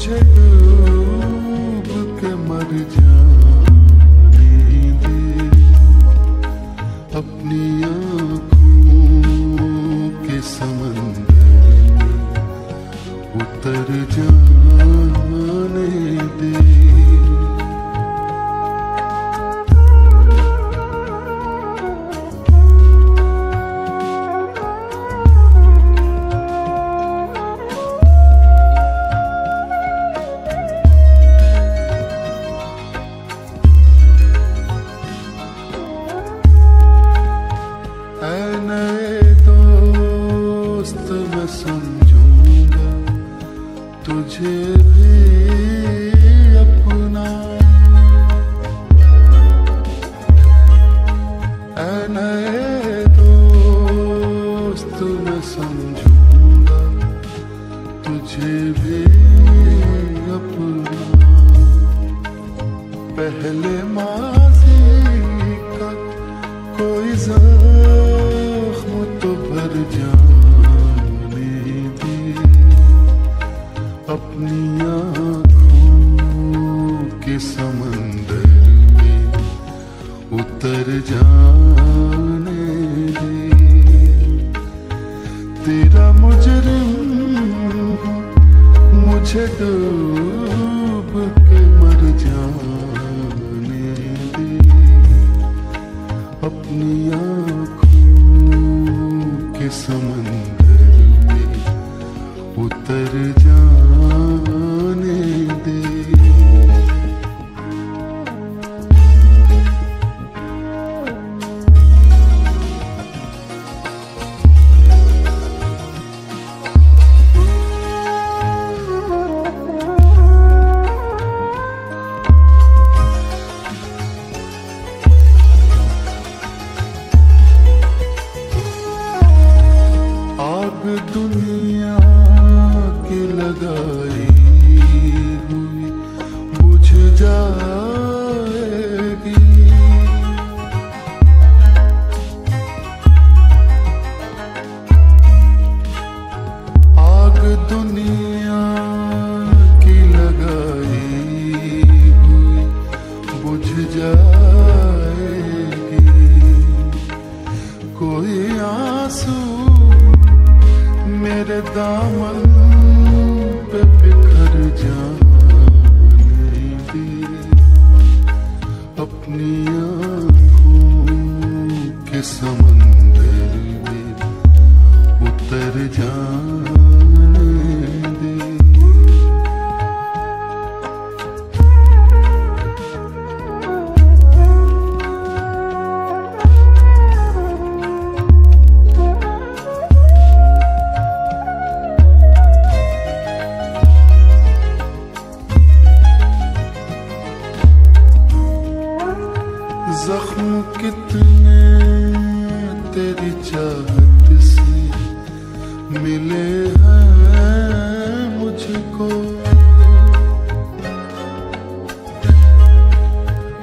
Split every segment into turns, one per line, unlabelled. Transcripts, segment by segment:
मुझे डूब के मर जाने दे। अपनी तुझे भी अपना। पहले माजी का कोई जख्म तो भर जाने दे। अपनी आँखों के समंदर में उतर जाने मुझे डूब के मर जाने दे। अपनी आँखों के समंदर में उतर जाने आग दुनिया के लगाई हुई बुझ जाएगी मेरे दामन पे बिखर जा अपनी आँखों के समंदर में उतर जाने।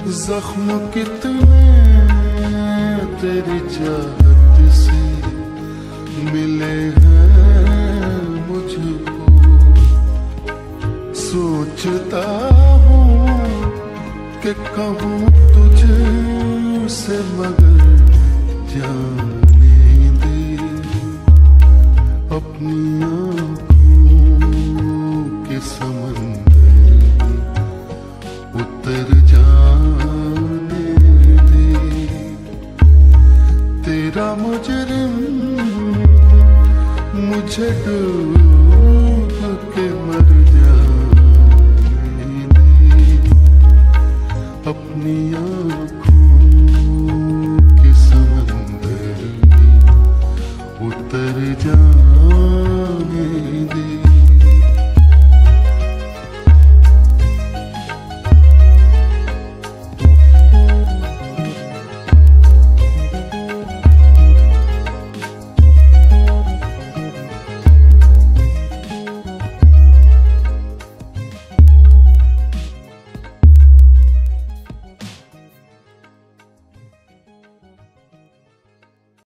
जख्म कितने तेरी चाहत से? मिले हैं मुझको। सोचता हूँ कि कहूँ तुझे से मगर जाने दे अपनी आँखों के समंदर। उतर जाने तेरा मुजरिम मुझे डूब